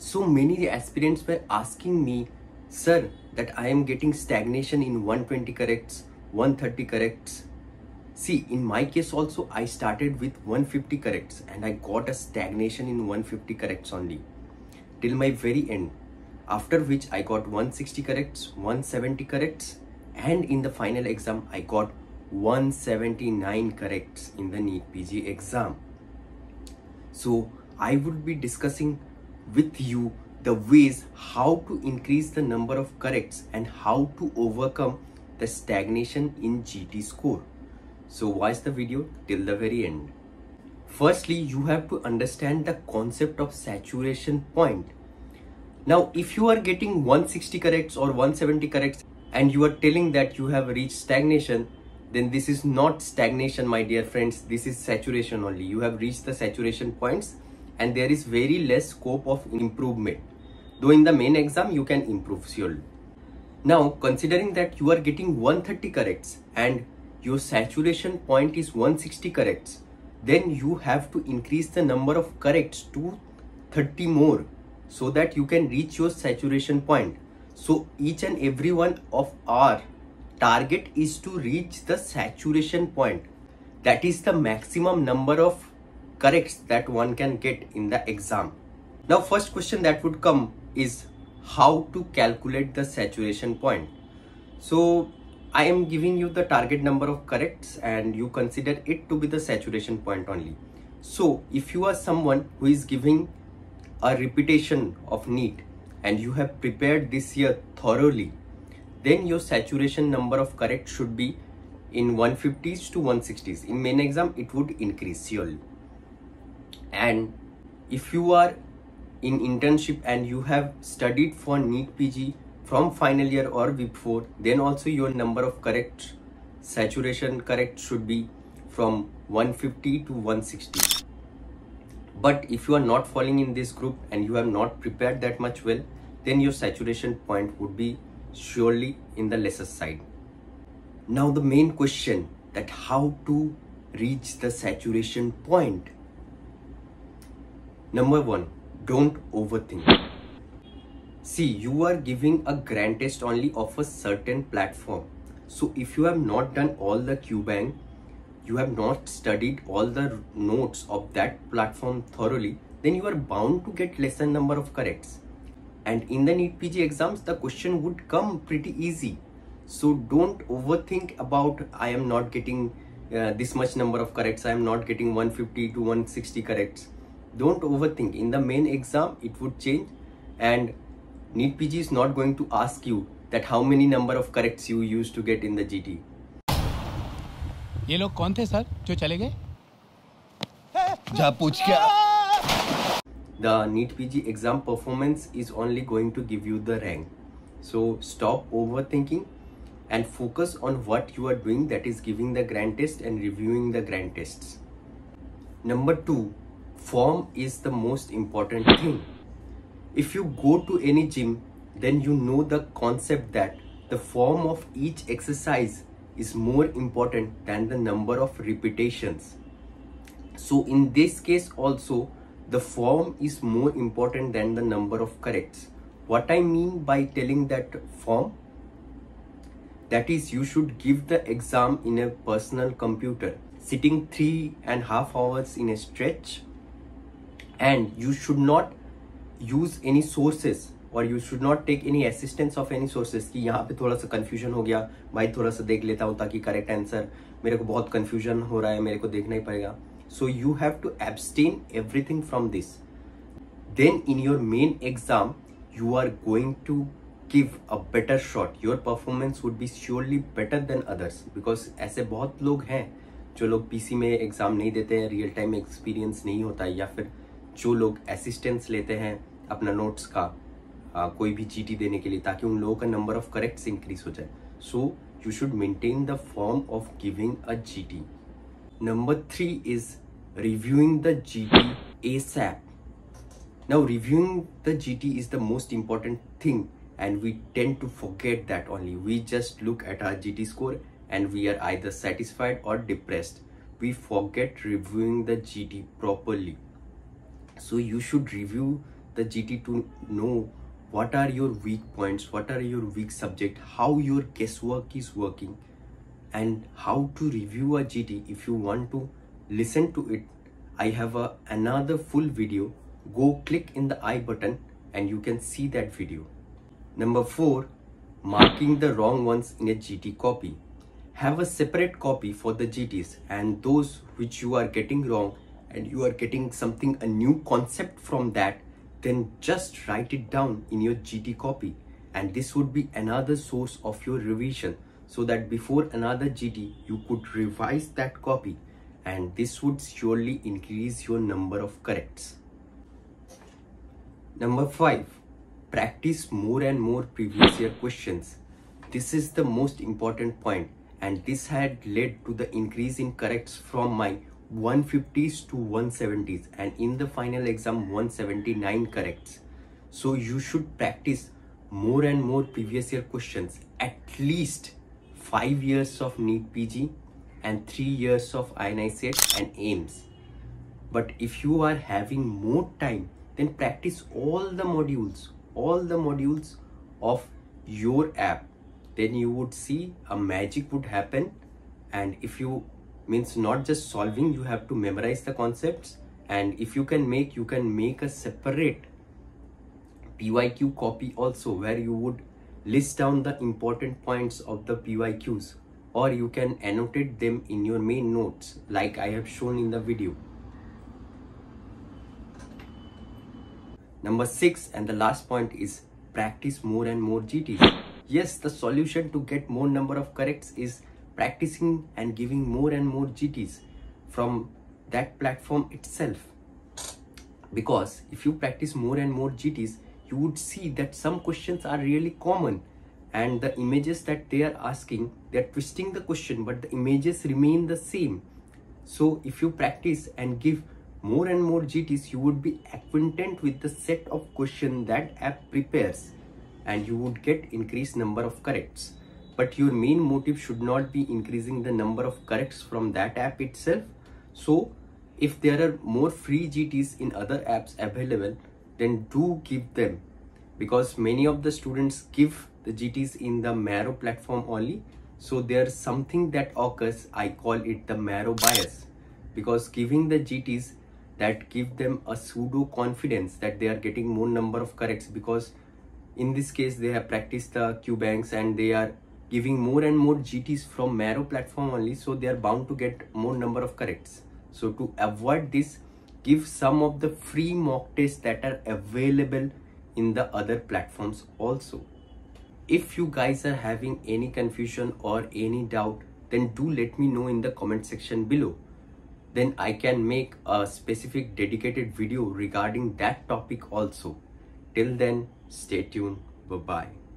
So many aspirants were asking me, sir, that I am getting stagnation in 120 corrects, 130 corrects. See, in my case also, I started with 150 corrects and I got a stagnation in 150 corrects only till my very end. After which I got 160 corrects, 170 corrects, and in the final exam, I got 179 corrects in the NEET PG exam. So, I would be discussing with you the ways how to increase the number of corrects and how to overcome the stagnation in GT score. So watch the video till the very end. Firstly, you have to understand the concept of saturation point. Now, if you are getting 160 corrects or 170 corrects and you are telling that you have reached stagnation, then this is not stagnation, my dear friends. This is saturation only. You have reached the saturation points and there is very less scope of improvement. Though in the main exam, you can improve surely. Now, considering that you are getting 130 corrects and your saturation point is 160 corrects, then you have to increase the number of corrects to 30 more so that you can reach your saturation point. So each and every one of our target is to reach the saturation point. That is the maximum number of corrects that one can get in the exam. Now first question that would come is how to calculate the saturation point. So I am giving you the target number of corrects and you consider it to be the saturation point only. So if you are someone who is giving a repetition of NEET and you have prepared this year thoroughly, then your saturation number of correct should be in 150s to 160s. In main exam, it would increase surely and if you are in internship and you have studied for NEET PG from final year or before then also your number of correct saturation correct should be from 150 to 160 but if you are not falling in this group and you have not prepared that much well then your saturation point would be surely in the lesser side. Now the main question that how to reach the saturation point Number one, don't overthink. See, you are giving a grand test only of a certain platform. So if you have not done all the QBank, you have not studied all the notes of that platform thoroughly, then you are bound to get lesser number of corrects. And in the NEET PG exams, the question would come pretty easy. So don't overthink about I am not getting uh, this much number of corrects, I am not getting 150 to 160 corrects don't overthink in the main exam it would change and NEET PG is not going to ask you that how many number of corrects you used to get in the GT. ये लोग कौन थे sir जो चले गए जा पूछ क्या The NEET PG exam performance is only going to give you the rank. So stop overthinking and focus on what you are doing that is giving the grand test and reviewing the grand tests. Number two, form is the most important thing. If you go to any gym, then you know the concept that the form of each exercise is more important than the number of repetitions. So in this case also, the form is more important than the number of corrects. What I mean by telling that form, that is you should give the exam in a personal computer, sitting three and a half hours in a stretch and you should not use any sources और you should not take any assistance of any sources कि यहाँ पे थोड़ा सा confusion हो गया। भाई थोड़ा सा देख लेता हूँ ताकि करेक्ट आंसर मेरे को बहुत कंफ्यूजन हो रहा है, मेरे को देखना ही पड़ेगा। So you have to abstain everything from this then in your main exam you are going to give a better shot. Your performance would be surely better than others because ऐसे बहुत लोग हैं जो लोग पीसी में exam नहीं देते हैं रियल टाइम एक्सपीरियंस नहीं होता है या फिर जो लोग असिस्टेंस लेते हैं अपना नोट्स का आ, कोई भी चीटी देने के लिए ताकि उन लोगों का नंबर ऑफ़ करेक्ट्स इंक्रीज हो जाए। So you should maintain the form of giving a GT number three is reviewing the GT ASAP now reviewing the GT is the most important thing and we tend to forget that only we just look at our G T score and we are I dissatisfied और depressed we forget reviewing the G T properly So you should review the GT to know what are your weak points, what are your weak subject, how your guesswork is working and how to review a GT if you want to listen to it I have a, another full video. Go click in the I button and you can see that video. Number 4 marking the wrong ones in a GT copy. Have a separate copy for the GTs and those which you are getting wrong and you are getting something a new concept from that then just write it down in your GT copy and this would be another source of your revision so that before another GT you could revise that copy and this would surely increase your number of corrects. Number 5. Practice more and more previous year questions. This is the most important point and this had led to the increase in corrects from my 150s to 170s and in the final exam 179 corrects. So you should practice more and more previous year questions at least 5 years of NEET PG and 3 years of INICET and AIIMS But if you are having more time then practice all the modules, all the modules of your app. Then you would see a magic would happen and if you means not just solving you have to memorize the concepts. And if you can make you can make a separate pyq copy also where you would list down the important points of the pyqs or you can annotate them in your main notes like i have shown in the video. Number 6 and the last point is practice more and more gts yes the solution to get more number of corrects is practicing and giving more and more GTs from that platform itself. Because if you practice more and more GTs, you would see that some questions are really common and the images that they are asking, they are twisting the question, but the images remain the same. So if you practice and give more and more GTs, you would be acquainted with the set of question that app prepares and you would get increased number of corrects but your main motive should not be increasing the number of corrects from that app itself. So if there are more free gts in other apps available then do give them. Because many of the students give the gts in the marrow platform only. So there's something that occurs i call it the marrow bias. Because giving the gts that give them a pseudo confidence that they are getting more number of corrects. Because in this case they have practiced the q banks and they are giving more and more GTs from Marrow platform only so they are bound to get more number of corrects. So to avoid this, give some of the free mock tests that are available in the other platforms also. If you guys are having any confusion or any doubt, then do let me know in the comment section below. Then I can make a specific dedicated video regarding that topic also. Till then, stay tuned. Bye-bye.